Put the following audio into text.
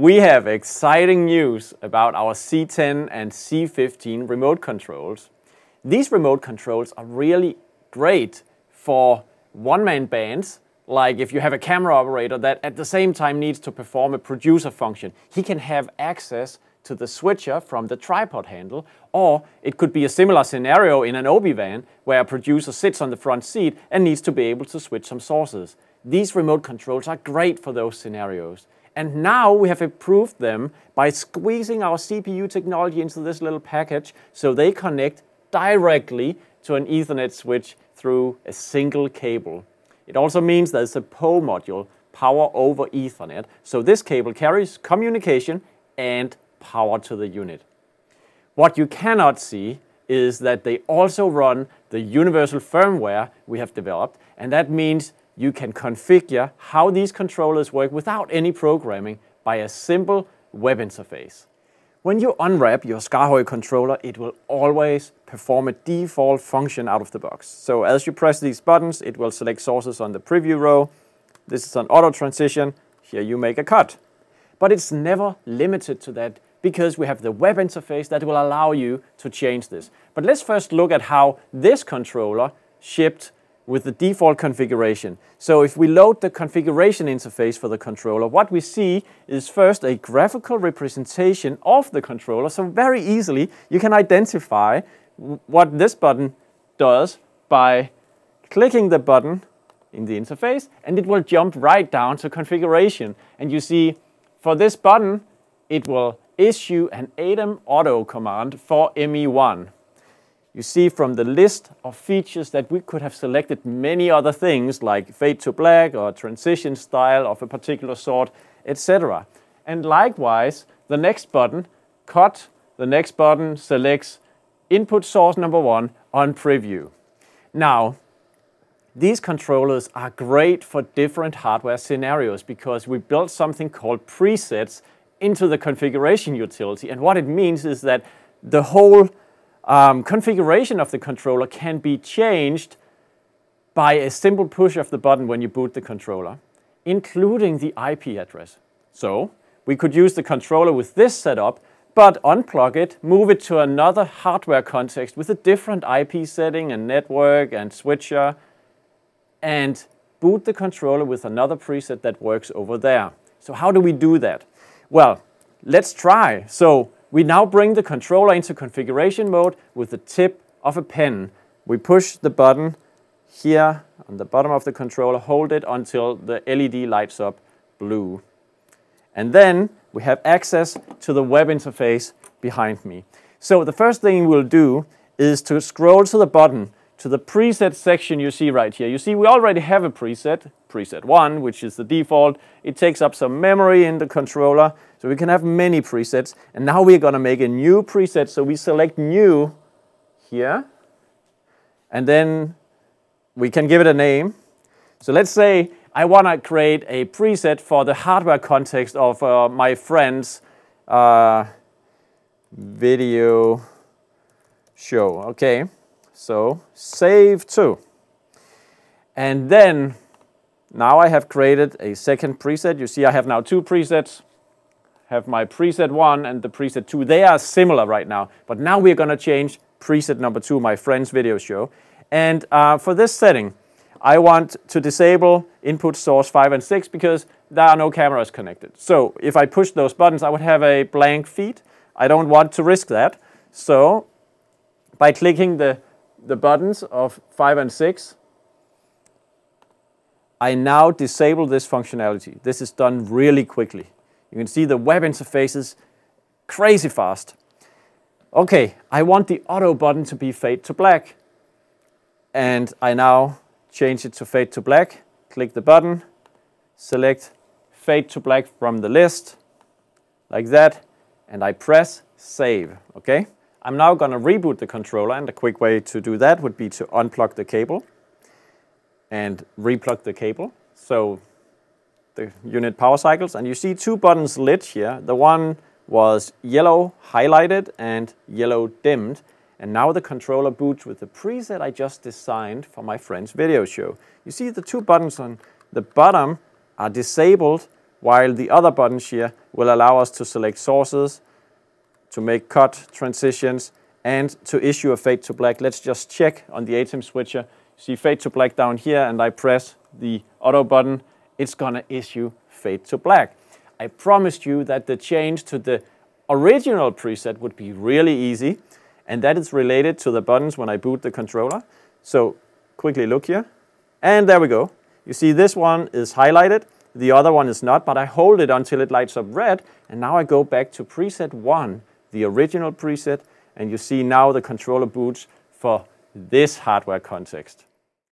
we have exciting news about our C10 and C15 remote controls. These remote controls are really great for one-man bands, like if you have a camera operator that at the same time needs to perform a producer function. He can have access to the switcher from the tripod handle, or it could be a similar scenario in an OB van where a producer sits on the front seat and needs to be able to switch some sources. These remote controls are great for those scenarios. And now we have improved them by squeezing our CPU technology into this little package so they connect directly to an Ethernet switch through a single cable. It also means there's a PoE module, power over Ethernet. So this cable carries communication and power to the unit. What you cannot see is that they also run the universal firmware we have developed, and that means you can configure how these controllers work without any programming by a simple web interface. When you unwrap your SKAARHOJ controller, it will always perform a default function out of the box. So as you press these buttons, it will select sources on the preview row. This is an auto transition. Here you make a cut. But it's never limited to that because we have the web interface that will allow you to change this. But let's first look at how this controller shipped with the default configuration. So if we load the configuration interface for the controller, what we see is first a graphical representation of the controller. So very easily you can identify what this button does by clicking the button in the interface and it will jump right down to configuration. And you see for this button, it will issue an ATEM auto command for ME1 you see from the list of features that we could have selected many other things like fade to black or transition style of a particular sort, etc. And likewise, the next button, cut, the next button selects input source number one on preview. Now, these controllers are great for different hardware scenarios because we built something called presets into the configuration utility. And what it means is that the whole um, configuration of the controller can be changed by a simple push of the button when you boot the controller, including the IP address. So we could use the controller with this setup, but unplug it, move it to another hardware context with a different IP setting and network and switcher, and boot the controller with another preset that works over there. So how do we do that? Well, let's try. So we now bring the controller into configuration mode with the tip of a pen. We push the button here on the bottom of the controller, hold it until the LED lights up blue. And then we have access to the web interface behind me. So the first thing we'll do is to scroll to the button to the preset section you see right here. You see we already have a preset, preset 1, which is the default. It takes up some memory in the controller, so we can have many presets. And now we're going to make a new preset, so we select new here, and then we can give it a name. So let's say I want to create a preset for the hardware context of uh, my friend's uh, video show. Okay. So save to. And then now I have created a second preset. You see I have now two presets. Have my preset one and the preset two. They are similar right now, but now we're gonna change preset number two, my friend's video show. And uh, for this setting, I want to disable input source 5 and 6 because there are no cameras connected. So if I push those buttons, I would have a blank feed. I don't want to risk that. So by clicking the the buttons of 5 and 6, I now disable this functionality. This is done really quickly. You can see the web interfaces crazy fast. Okay, I want the auto button to be fade to black. And I now change it to fade to black, click the button, select fade to black from the list, like that, and I press save, okay? I'm now going to reboot the controller, and a quick way to do that would be to unplug the cable and replug the cable. So the unit power cycles, and you see two buttons lit here. The one was yellow highlighted and yellow dimmed, and now the controller boots with the preset I just designed for my friend's video show. You see the two buttons on the bottom are disabled while the other buttons here will allow us to select sources, to make cut transitions, and to issue a fade to black. Let's just check on the ATEM switcher. See fade to black down here, and I press the auto button. It's gonna issue fade to black. I promised you that the change to the original preset would be really easy, and that is related to the buttons when I boot the controller. So quickly look here, and there we go. You see this one is highlighted, the other one is not, but I hold it until it lights up red, and now I go back to preset 1, the original preset, and you see now the controller boots for this hardware context.